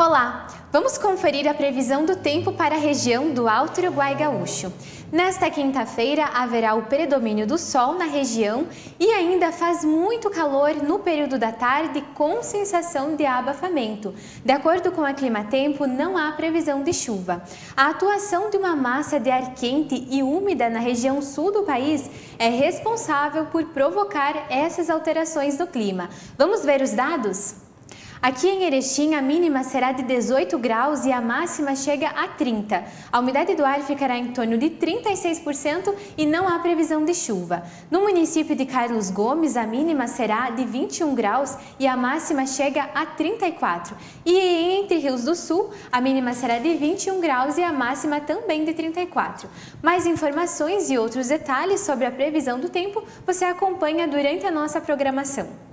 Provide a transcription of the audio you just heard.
Olá, vamos conferir a previsão do tempo para a região do Alto Uruguai Gaúcho. Nesta quinta-feira haverá o predomínio do sol na região e ainda faz muito calor no período da tarde com sensação de abafamento. De acordo com a Climatempo, não há previsão de chuva. A atuação de uma massa de ar quente e úmida na região sul do país é responsável por provocar essas alterações do clima. Vamos ver os dados? Aqui em Erechim, a mínima será de 18 graus e a máxima chega a 30. A umidade do ar ficará em torno de 36% e não há previsão de chuva. No município de Carlos Gomes, a mínima será de 21 graus e a máxima chega a 34. E entre Rios do Sul, a mínima será de 21 graus e a máxima também de 34. Mais informações e outros detalhes sobre a previsão do tempo você acompanha durante a nossa programação.